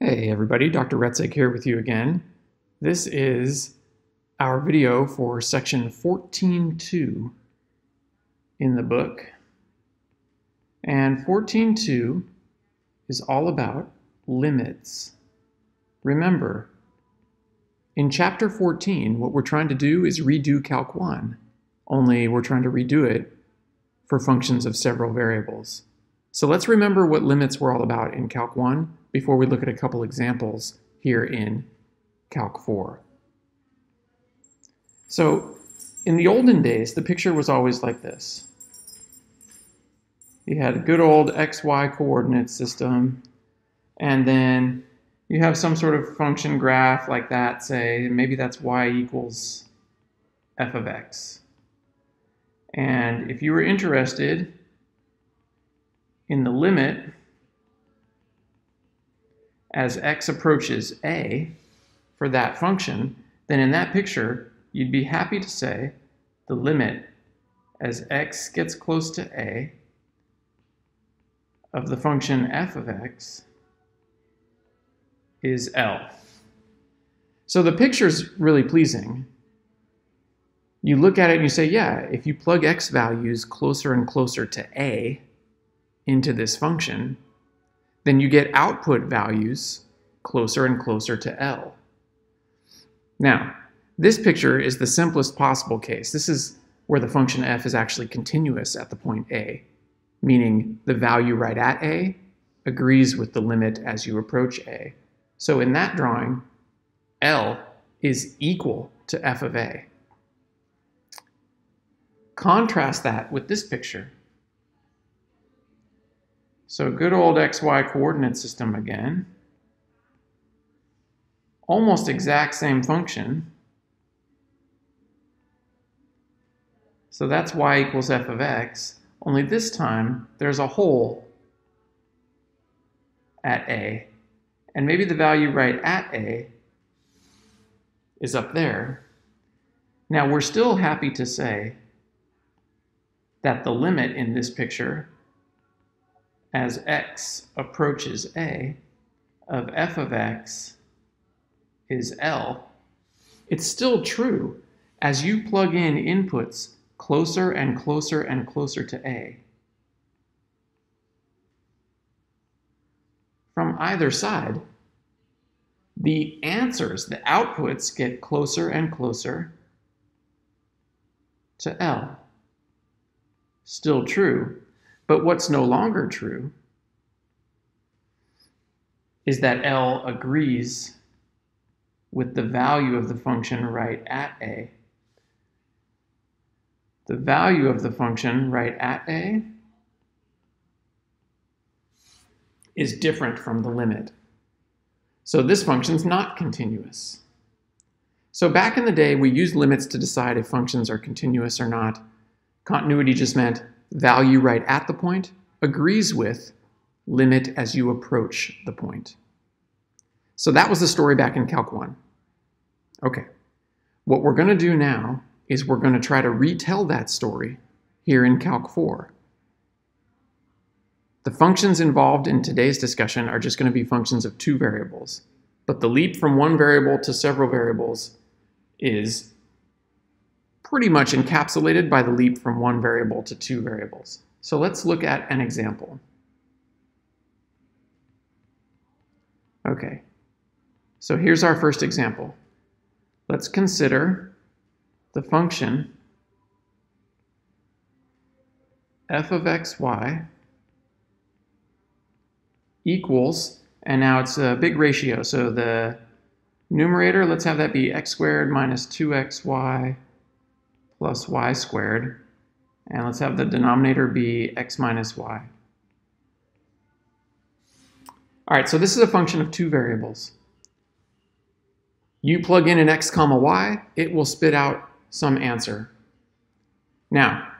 Hey everybody, Dr. Retsek here with you again. This is our video for section 14.2 in the book. And 14.2 is all about limits. Remember, in chapter 14, what we're trying to do is redo Calc 1, only we're trying to redo it for functions of several variables. So let's remember what limits were all about in Calc 1 before we look at a couple examples here in Calc 4. So in the olden days, the picture was always like this. You had a good old XY coordinate system, and then you have some sort of function graph like that, say, maybe that's y equals f of x. And if you were interested in the limit as x approaches a for that function, then in that picture, you'd be happy to say the limit as x gets close to a of the function f of x is L. So the picture's really pleasing. You look at it and you say, yeah, if you plug x values closer and closer to a into this function, then you get output values closer and closer to L. Now, this picture is the simplest possible case. This is where the function f is actually continuous at the point a, meaning the value right at a agrees with the limit as you approach a. So in that drawing, L is equal to f of a. Contrast that with this picture. So good old xy coordinate system again. Almost exact same function. So that's y equals f of x, only this time there's a hole at a. And maybe the value right at a is up there. Now we're still happy to say that the limit in this picture as x approaches a of f of x is L, it's still true as you plug in inputs closer and closer and closer to A. From either side, the answers, the outputs get closer and closer to L. Still true, but what's no longer true is that L agrees with the value of the function right at A. The value of the function right at A is different from the limit. So this function is not continuous. So back in the day, we used limits to decide if functions are continuous or not. Continuity just meant value right at the point agrees with limit as you approach the point. So that was the story back in Calc 1. Okay, what we're going to do now is we're going to try to retell that story here in Calc 4. The functions involved in today's discussion are just going to be functions of two variables, but the leap from one variable to several variables is pretty much encapsulated by the leap from one variable to two variables. So let's look at an example. Okay, so here's our first example. Let's consider the function f of xy equals, and now it's a big ratio, so the numerator, let's have that be x squared minus 2xy plus y squared. And let's have the denominator be x minus y. All right, so this is a function of two variables. You plug in an x comma y, it will spit out some answer. Now,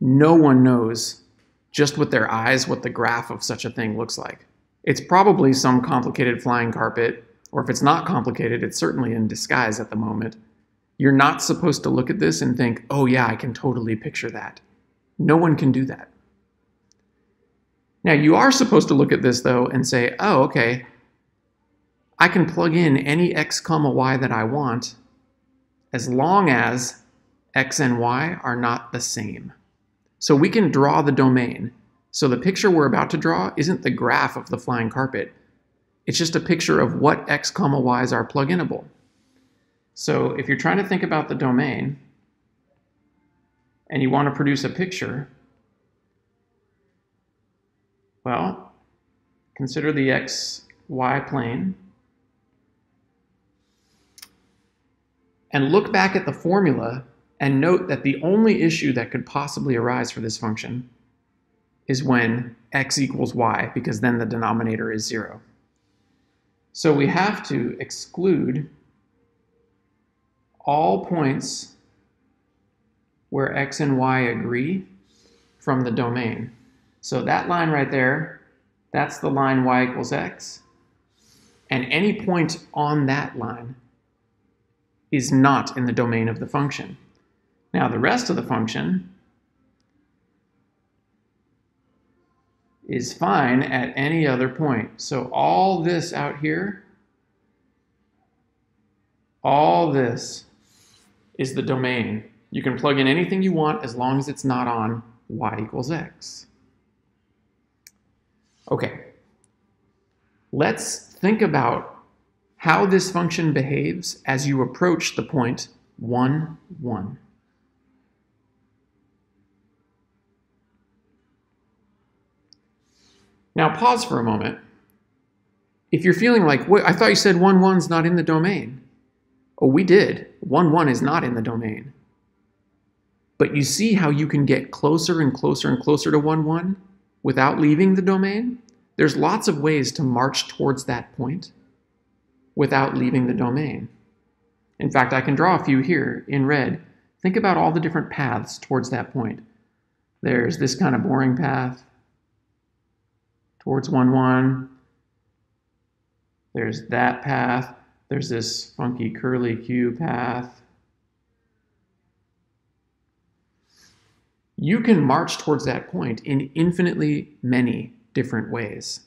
no one knows just with their eyes what the graph of such a thing looks like. It's probably some complicated flying carpet, or if it's not complicated, it's certainly in disguise at the moment. You're not supposed to look at this and think, oh yeah, I can totally picture that. No one can do that. Now, you are supposed to look at this though and say, oh, okay, I can plug in any x comma y that I want as long as x and y are not the same. So we can draw the domain. So the picture we're about to draw isn't the graph of the flying carpet. It's just a picture of what x comma y's are pluginable. So if you're trying to think about the domain and you want to produce a picture, well, consider the x, y plane and look back at the formula and note that the only issue that could possibly arise for this function is when x equals y, because then the denominator is 0. So we have to exclude all points where x and y agree from the domain. So that line right there, that's the line y equals x. And any point on that line is not in the domain of the function. Now the rest of the function is fine at any other point. So all this out here, all this is the domain. You can plug in anything you want as long as it's not on y equals x. Okay, let's think about how this function behaves as you approach the point 1, 1. Now pause for a moment. If you're feeling like, I thought you said 1, 1's not in the domain. Oh, we did. 1, 1 is not in the domain. But you see how you can get closer and closer and closer to 1, 1 without leaving the domain? There's lots of ways to march towards that point without leaving the domain. In fact, I can draw a few here in red. Think about all the different paths towards that point. There's this kind of boring path towards 1, 1. There's that path. There's this funky curly Q path. You can march towards that point in infinitely many different ways.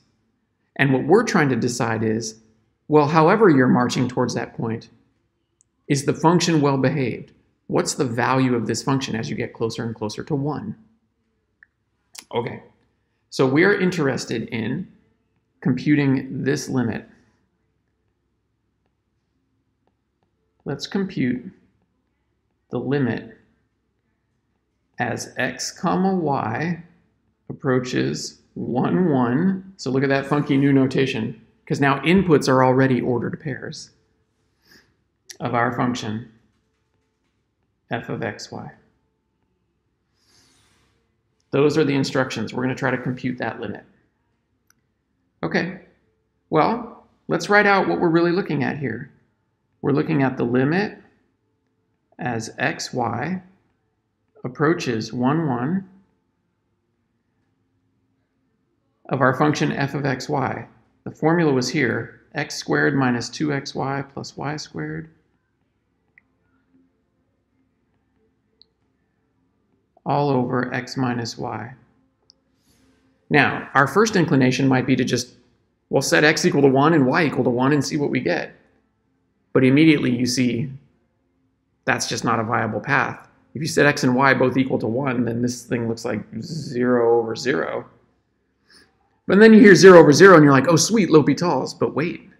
And what we're trying to decide is well, however you're marching towards that point, is the function well behaved? What's the value of this function as you get closer and closer to 1? Okay, so we're interested in computing this limit. Let's compute the limit as x comma y approaches 1, 1. So look at that funky new notation because now inputs are already ordered pairs of our function f of xy. Those are the instructions. We're going to try to compute that limit. Okay, well, let's write out what we're really looking at here. We're looking at the limit as xy approaches 1, 1 of our function f of xy. The formula was here, x squared minus 2xy plus y squared. all over x minus y. Now, our first inclination might be to just, well, set x equal to 1 and y equal to 1 and see what we get. But immediately you see that's just not a viable path. If you set x and y both equal to 1, then this thing looks like 0 over 0. But then you hear 0 over 0 and you're like, oh, sweet, L'Hopital's. But wait.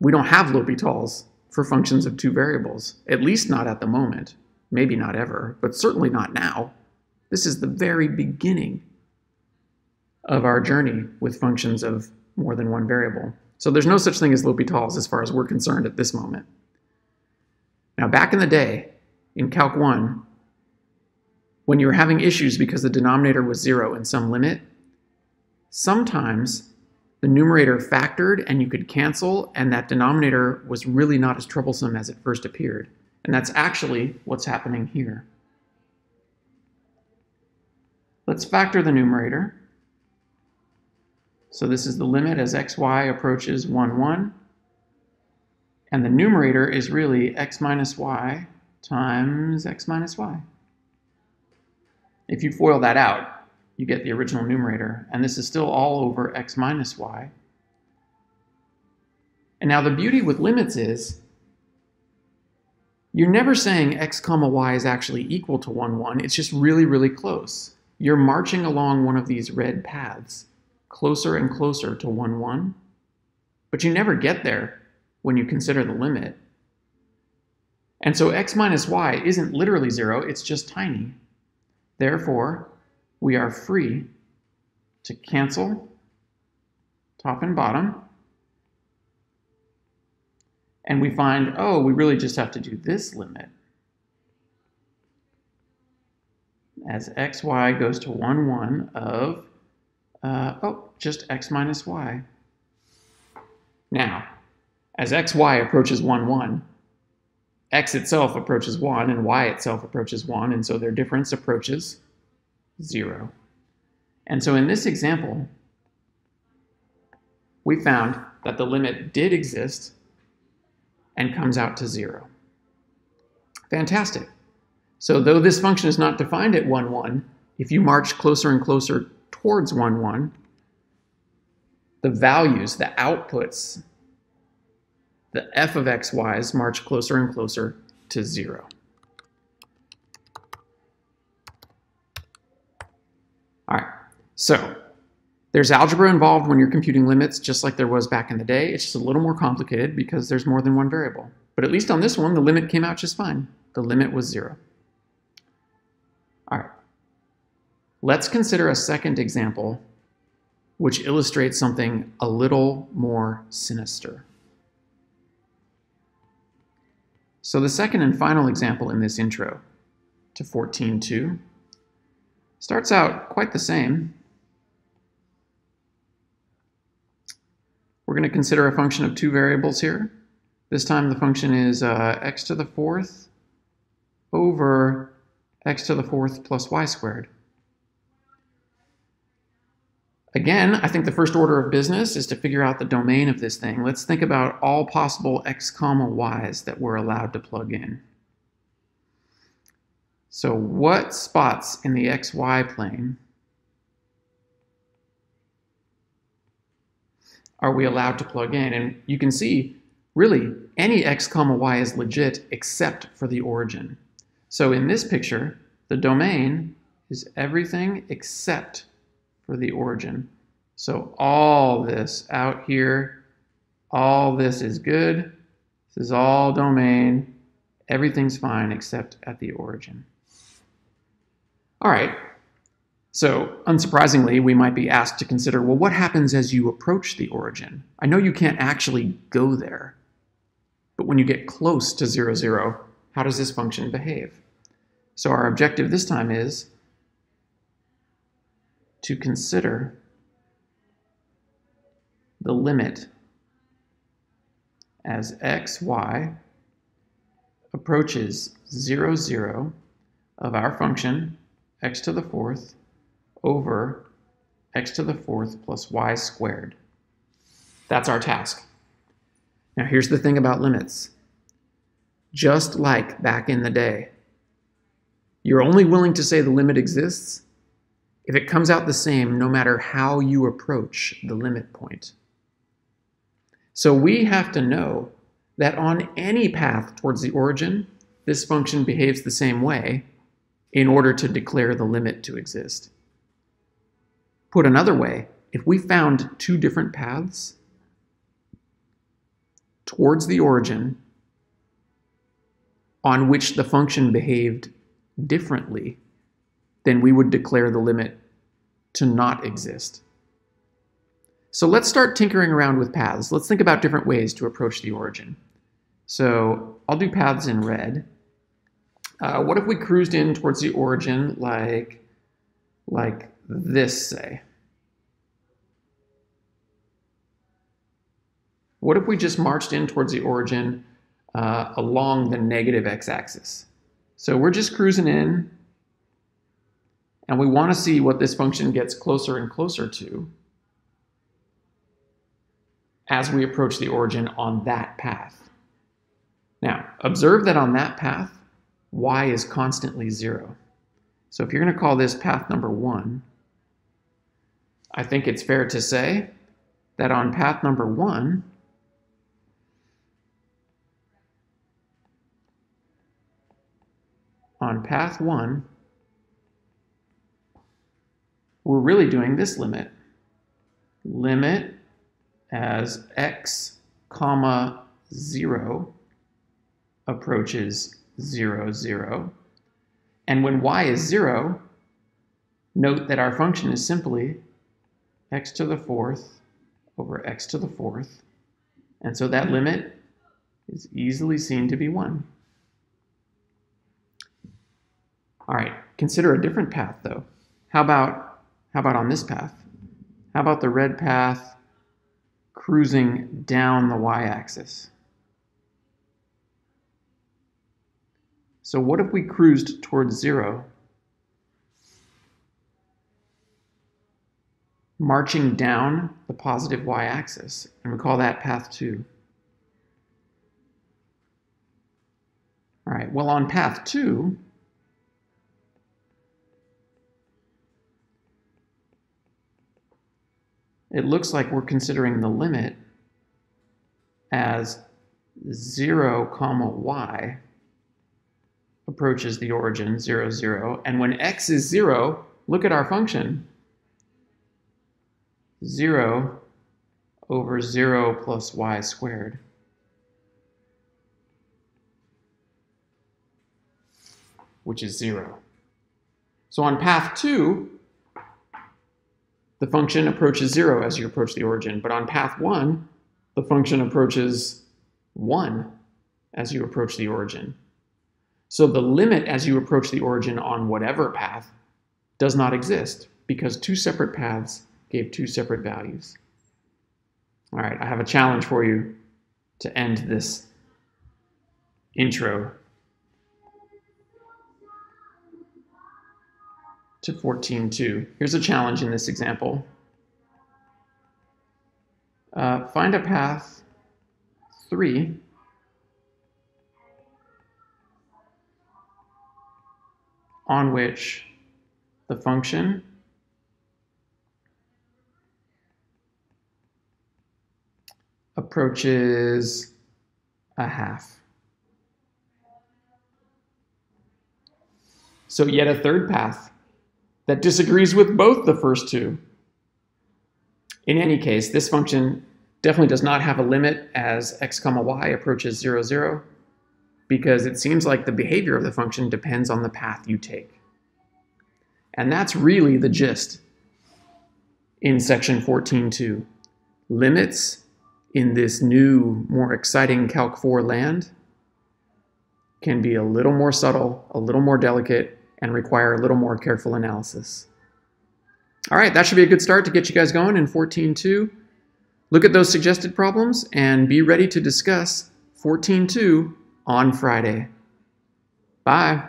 We don't have L'Hopital's for functions of two variables, at least not at the moment. Maybe not ever, but certainly not now. This is the very beginning of our journey with functions of more than one variable. So there's no such thing as L'Hopital's as far as we're concerned at this moment. Now, back in the day, in Calc 1, when you were having issues because the denominator was zero in some limit, Sometimes the numerator factored and you could cancel, and that denominator was really not as troublesome as it first appeared. And that's actually what's happening here. Let's factor the numerator. So this is the limit as xy approaches 1, 1. And the numerator is really x minus y times x minus y. If you FOIL that out, you get the original numerator. And this is still all over x minus y. And now the beauty with limits is you're never saying x comma y is actually equal to 1, 1. It's just really, really close. You're marching along one of these red paths, closer and closer to 1, 1. But you never get there when you consider the limit. And so x minus y isn't literally 0, it's just tiny. Therefore, we are free to cancel top and bottom and we find, oh, we really just have to do this limit. As xy goes to 1, 1 of, uh, oh, just x minus y. Now, as xy approaches 1, 1, x itself approaches 1 and y itself approaches 1, and so their difference approaches 0. And so in this example, we found that the limit did exist and comes out to zero. Fantastic. So though this function is not defined at 1, 1, if you march closer and closer towards 1, 1, the values, the outputs, the f of x, y's march closer and closer to 0. All right, so there's algebra involved when you're computing limits, just like there was back in the day. It's just a little more complicated because there's more than one variable. But at least on this one, the limit came out just fine. The limit was 0. Let's consider a second example which illustrates something a little more sinister. So the second and final example in this intro to 14.2 starts out quite the same, We're going to consider a function of two variables here. This time the function is uh, x to the fourth over x to the fourth plus y squared. Again, I think the first order of business is to figure out the domain of this thing. Let's think about all possible x comma y's that we're allowed to plug in. So what spots in the xy plane are we allowed to plug in? And you can see, really, any x comma y is legit except for the origin. So in this picture, the domain is everything except for the origin. So all this out here, all this is good. This is all domain. Everything's fine except at the origin. All right, so, unsurprisingly, we might be asked to consider well, what happens as you approach the origin? I know you can't actually go there, but when you get close to 0, 0, how does this function behave? So, our objective this time is to consider the limit as x, y approaches 0, 0 of our function x to the fourth over x to the fourth plus y squared. That's our task. Now here's the thing about limits. Just like back in the day, you're only willing to say the limit exists if it comes out the same no matter how you approach the limit point. So we have to know that on any path towards the origin, this function behaves the same way in order to declare the limit to exist. Put another way, if we found two different paths towards the origin on which the function behaved differently, then we would declare the limit to not exist. So let's start tinkering around with paths. Let's think about different ways to approach the origin. So I'll do paths in red. Uh, what if we cruised in towards the origin like, like this, say. What if we just marched in towards the origin uh, along the negative x-axis? So we're just cruising in, and we want to see what this function gets closer and closer to as we approach the origin on that path. Now, observe that on that path, y is constantly 0. So if you're going to call this path number 1, I think it's fair to say that on path number 1, on path 1, we're really doing this limit. Limit as x comma 0 approaches 0, 0. And when y is 0, note that our function is simply x to the fourth over x to the fourth. And so that limit is easily seen to be 1. All right, consider a different path though. How about, how about on this path? How about the red path cruising down the y-axis? So what if we cruised towards zero? Marching down the positive y-axis, and we call that path two. All right, well on path two, it looks like we're considering the limit as 0 comma y approaches the origin, 0, 0. And when x is 0, look at our function. 0 over 0 plus y squared. Which is 0. So on path 2, the function approaches 0 as you approach the origin. But on path 1, the function approaches 1 as you approach the origin. So the limit as you approach the origin on whatever path does not exist because two separate paths gave two separate values. All right, I have a challenge for you to end this intro to 14.2. Here's a challenge in this example. Uh, find a path 3 on which the function approaches a half. So yet a third path that disagrees with both the first two. In any case, this function definitely does not have a limit as x comma y approaches 0, 0 because it seems like the behavior of the function depends on the path you take. And that's really the gist in section 14.2. Limits in this new, more exciting Calc 4 land can be a little more subtle, a little more delicate, and require a little more careful analysis. All right, that should be a good start to get you guys going in 14.2. Look at those suggested problems and be ready to discuss 14.2 on Friday. Bye.